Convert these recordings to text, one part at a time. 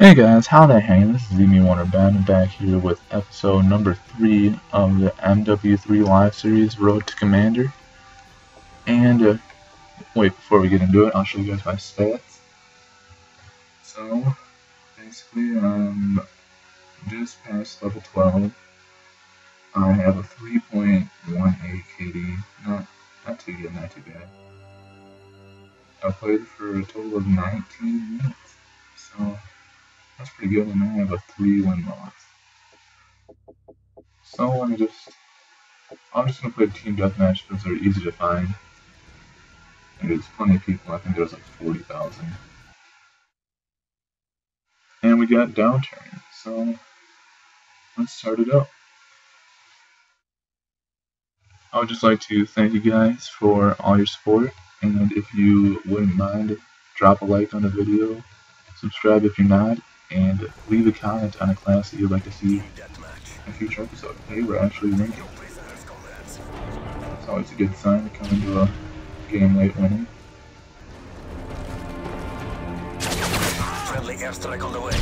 Hey guys, how they hang? This is Wonder Bad back here with episode number 3 of the MW3 live series Road to Commander. And, uh, wait, before we get into it, I'll show you guys my stats. So, basically, I'm just past level 12. I have a 3.18 KD, not, not too good, not too bad. I played for a total of 19 minutes, so that's pretty good, and I have a three win loss. So I'm just, I'm just gonna play team deathmatch because they're easy to find. And there's plenty of people. I think there's like forty thousand. And we got downturn. So let's start it up. I would just like to thank you guys for all your support, and if you wouldn't mind, drop a like on the video, subscribe if you're not, and leave a comment on a class that you'd like to see in a future episode. Hey, we're actually ranking. It's always a good sign to come into a game late winning. Friendly airstrike on the way.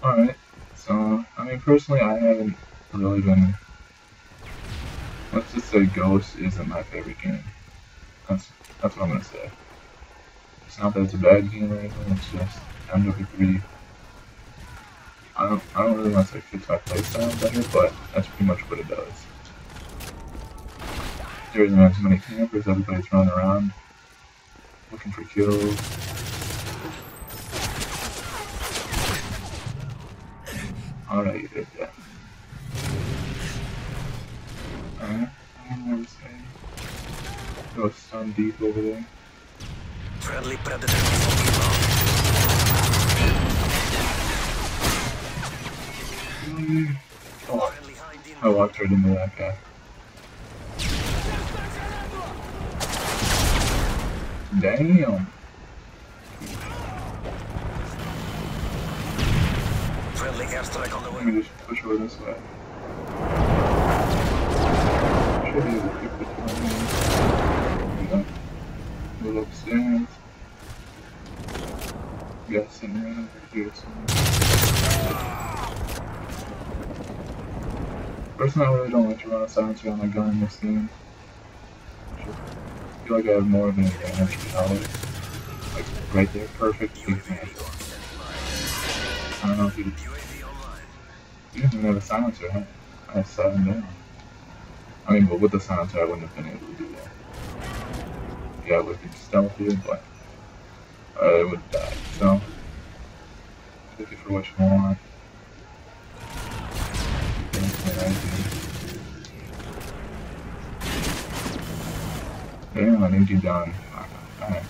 Alright, so, I mean, personally, I haven't really been. Let's just say Ghost isn't my favorite game. That's, that's what I'm gonna say. It's not that it's a bad game or anything, it's just MW3. I don't, I don't really want to say fits my playstyle better, but that's pretty much what it does. There isn't as many campers, everybody's running around looking for kills. Alright, you did that. Alright, I don't know what to say. Go stun deep over there. Friendly predator mm, inbound. Oh, I walked right into that guy. Damn! Friendly airstrike on the Let me just push over this way. Should be able to keep upstairs. Over here somewhere. Personally, I really don't like to run a silencer on my gun in this game. I feel like I have more of an advantage it. Like, right there, perfect. I don't know if you didn't even have a silencer, huh? I had seven down. I mean, but with the silencer, I wouldn't have been able to do that. Yeah, I would have been stealthier, but I would have died. So, Thank you for watching. I. Damn, I need you done. Alright.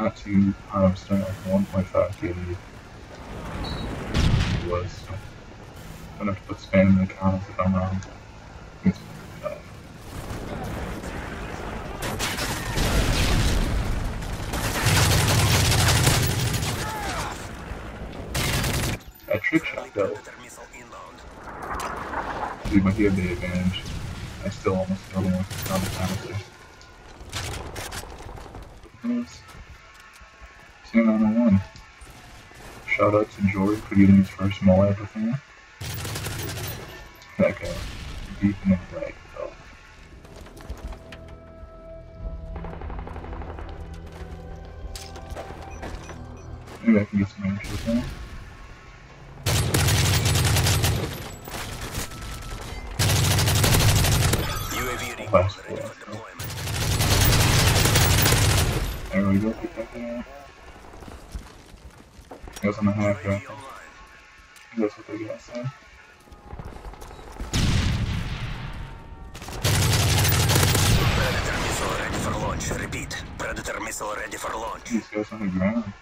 Not too hard of start, like 1.5 KD was. I'm gonna have to put spam in the comments if I'm wrong. Uh, trick shot though, dude, but he had the advantage. I still almost killed him with the counter Yes. Shout out to Jory for getting his first with me. That guy. Deep in the though. Maybe I can get some range with him. UAV recon Last ready four. for deployment. There we go, pick that guy on the half UAV rifle. That's what they got. Predator missile ready for launch. Repeat. Predator missile ready for launch. These guys on the ground.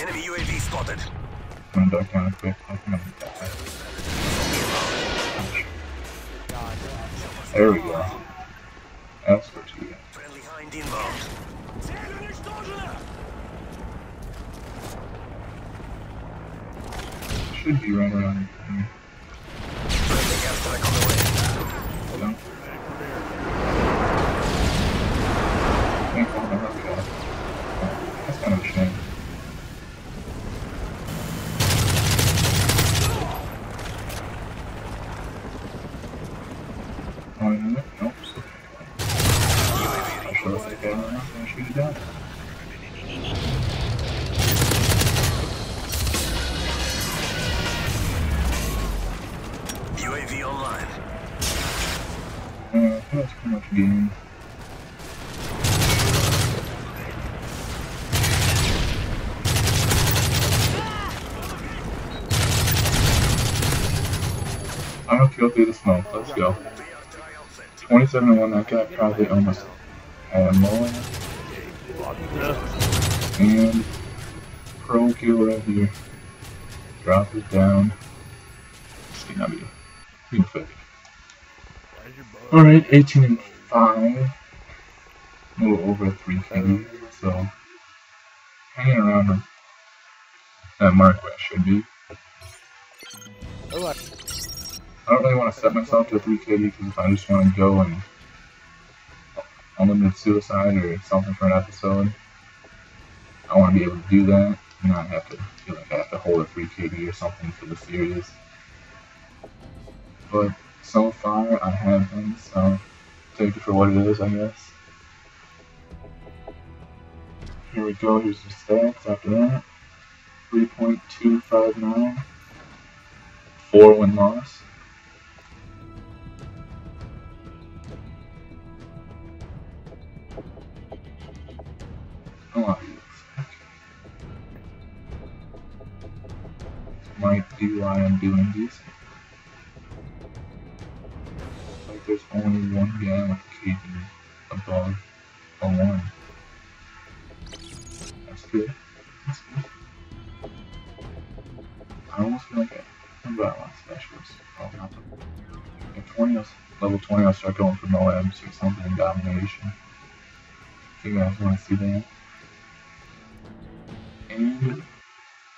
Enemy UAV spotted. I'm gonna duck down quick. I'm gonna die. There we go. That's you get. Friendly hind inbound. Should be right around here. Hold on. Can't find the Hellcat. Oh, That's kind of a shame. Oh, it down. That's pretty much game. I'm gonna kill through the smoke. Let's go. VR trial set. 27 to 1, that guy probably almost had a mullet. And pro kill right here. Drop it down. Being fake. Alright, 18 and 5. A little over 3 KD, so hanging around that mark where I should be. I- don't really want to set myself to a 3 KD because if I just want to go and unlimited suicide or something for an episode, I want to be able to do that and not have to feel like I have to hold a 3 KD or something for the series. But so far, I have been, so take it for what it is, I guess. Here we go, here's the stats after that 3.259, 4 win loss. Oh, might be why I'm doing these. There's only one a KD above a one. That's good. That's good. I almost feel like I that last specialist. Oh, not the. At 20, I was- level 20, I'll start going for Moabs or something, domination. If you guys want to see that. And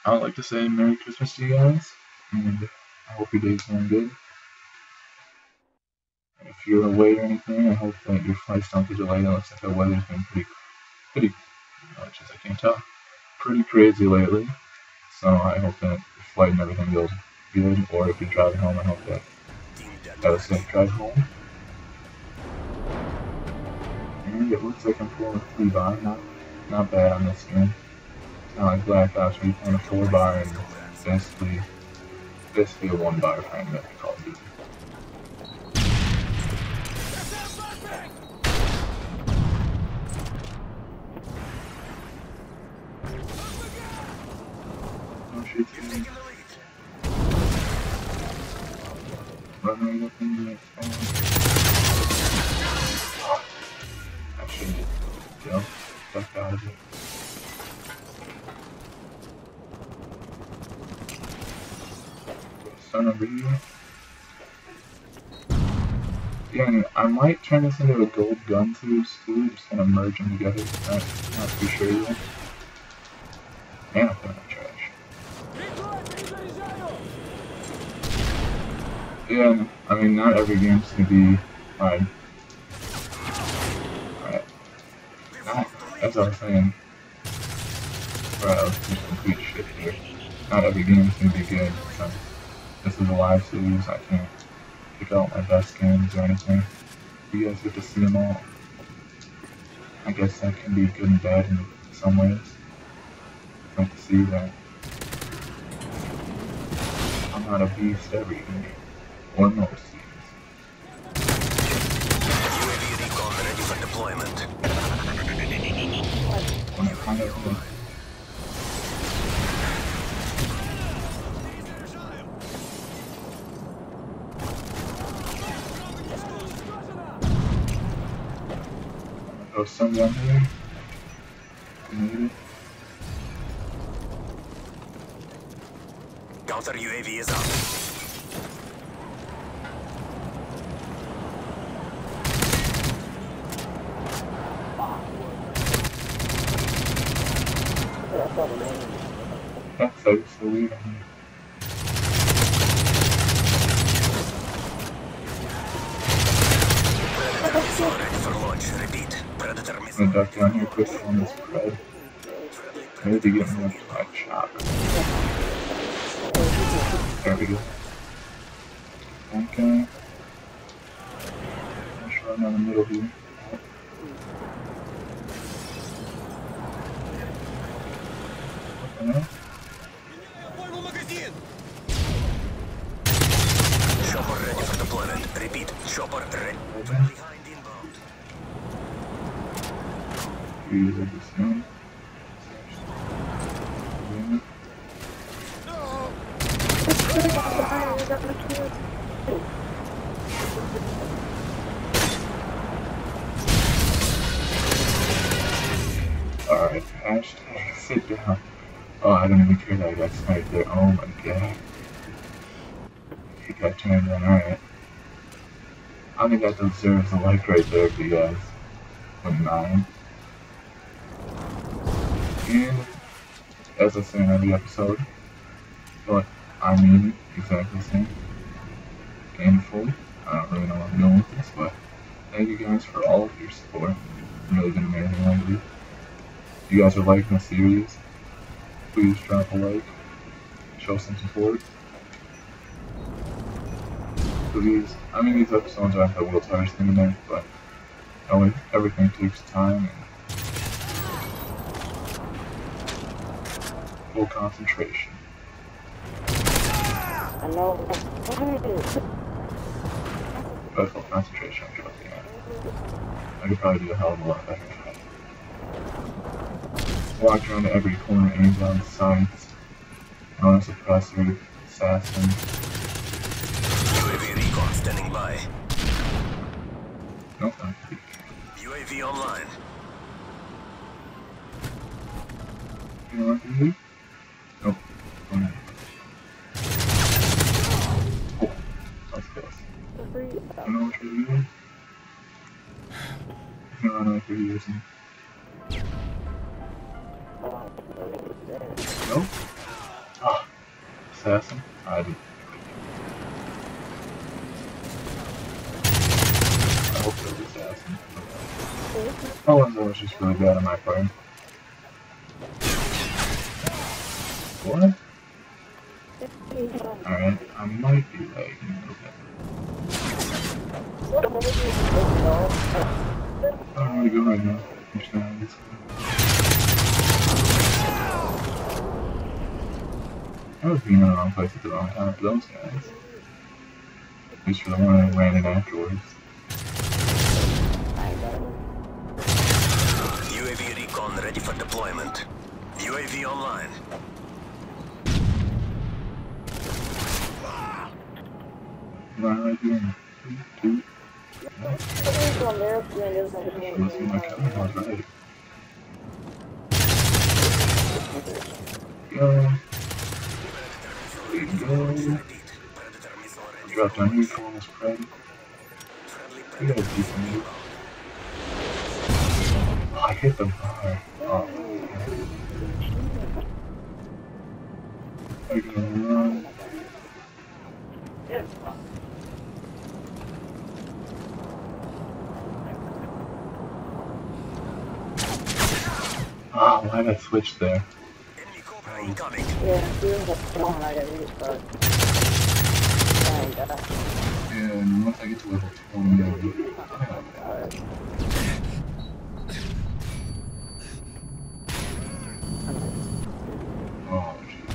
I would like to say Merry Christmas to you guys, and I hope your day's going good. You're away or anything, I hope that your flights don't get delayed. It looks like the weather's been pretty, pretty, much as I can't tell, pretty crazy lately. So I hope that your flight and everything goes good, or if you're driving home, I hope that you have a safe drive home. And it looks like I'm pulling a three bar, not not bad on this game. Not like Black Ops where you're pulling a four bar and basically basically a one bar frame that Call of phone. I. Son of a I might turn this into a gold gun series too, just of merge them together. Not, not too sure yet. I'm putting in trash. Yeah, I mean, not every game's gonna be. Not, that's what I was saying. Was just complete shit here. Not every game's gonna be good. So this is a live series, I can't pick out my best games or anything. You guys get to see them all. I guess that can be good and bad in some ways. To see that I'm not a beast every game. Or most games. UAV recon ready for deployment. When I kind of uh, Throw some down here. Counter UAV is up. That's so, so weird on here. missile ready for launch. Repeat. Predator I'm missile. Gonna duck down here quick on this pred. Maybe get me a light shock. There we go. Okay. Let's run down the middle here. Okay. Chopper ready for deployment. Repeat. Chopper ready. Okay. Behind inbound. This now. Yeah. Alright, hashtag sit down. Oh, I don't even care that I got sniped there. Oh my god. He got turned around, alright. I think that deserves a like right there for you guys. With nine. And as I say in every episode, but I mean exactly the same. And fully. I don't really know what I'm going with this, but thank you guys for all of your support. It's really been amazing lately. If you guys are liking the series, please drop a like, show some support. Please, I mean these episodes the world's hardest thing to make, but always, everything takes time full concentration. I know. But full concentration, I'm joking. I could probably do a hell of a lot better. Walk around every corner, aim down sights, on a suppressor, assassin. UAV recon standing by. Nope, not UAV online. You know what I can do? One's always just really bad on my part. What? Alright, I might be lagging a little bit. I don't want to go right now. Get I was being in the wrong place at the wrong time for those guys. At least for the one I ran in afterwards. Ready for deployment. UAV online. Right right here. Two, two. Let's see my camera was right. Go. There you go. Repeat. Predator missile ready. Drop down here, call this Fred. Friendly We got a predator decent lead. I hit the bar. Oh, okay. Are you gonna run? Ah, why did I switch there? Enemy Cobra incoming. And once I get to level 20, I'll be Oh, jeez.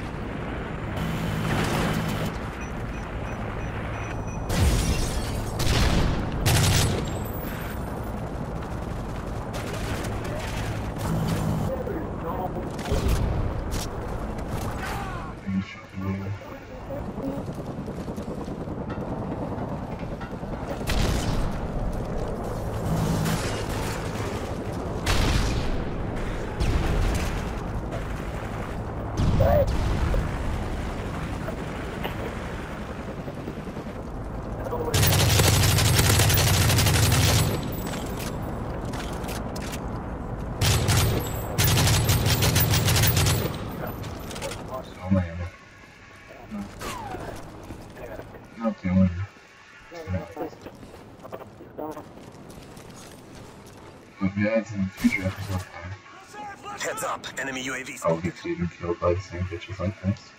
enemy UAV I'll spotted. get even killed by the same bitches like this.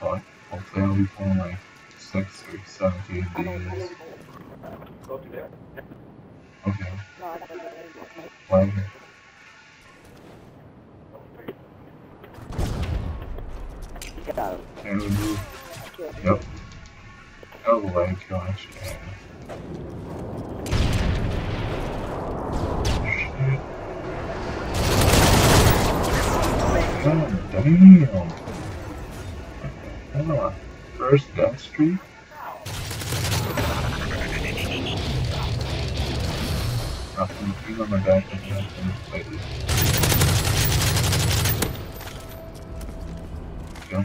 But hopefully I'll be playing like 6 or 17 days. Okay. Why here? Can we move? Yep. Oh, the lag kill actually. God damn. On. First death streak? Nothing. He's on my back. Go.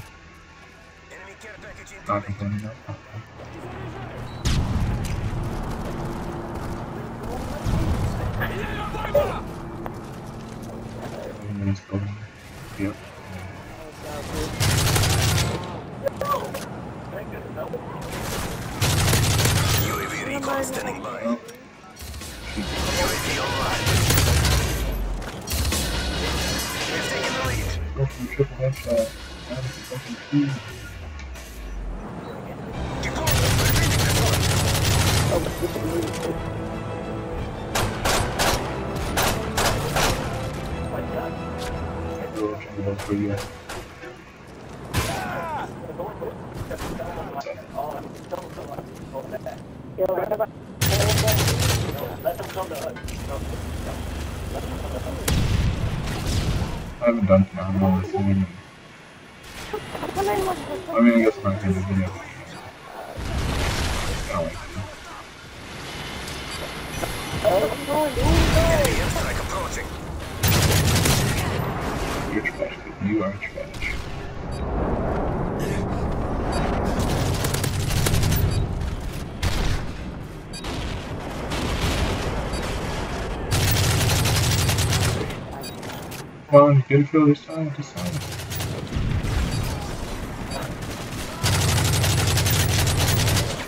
Enemy care package Not complaining now. Okay. Let's go. Yep. UAV recon standing by. Oh. UAV online. We've the lead. Go triple headshot. A fucking. Repeating this one. Go to for you. I haven't done Phenomenal on this one. I mean, I guess not gonna do video. I don't like it. Enemy airstrike approaching. You're trash. You are trash. Come on, get this time, this time.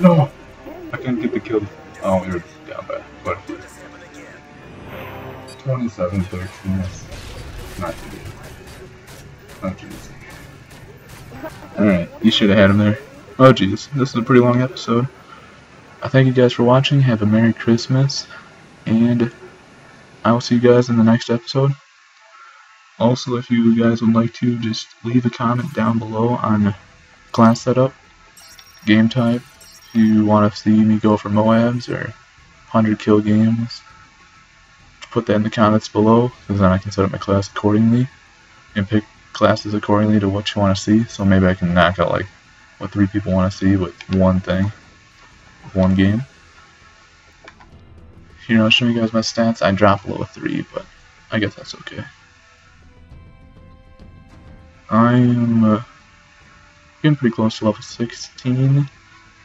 No! I couldn't get the kill. Oh, you're down bad. But This happened again. 27 13 Too easy. Alright, you should have had him there. Oh jeez, this is a pretty long episode. I thank you guys for watching. Have a Merry Christmas. And I will see you guys in the next episode. Also, if you guys would like to, just leave a comment down below on class setup, game type, if you want to see me go for Moabs or 100 kill games put that in the comments below, because then I can set up my class accordingly and pick classes accordingly to what you want to see. So maybe I can knock out like what three people want to see with one thing, one game. Here, I'll show you guys my stats. I dropped below three, but I guess that's okay. I'm uh, getting pretty close to level 16,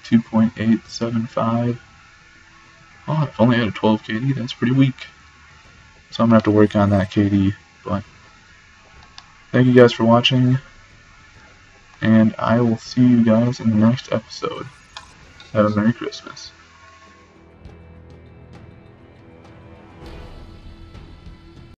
2.875. Oh, I've only had a 12 KD. That's pretty weak. So I'm gonna have to work on that KD. But thank you guys for watching, and I will see you guys in the next episode. Have a Merry Christmas.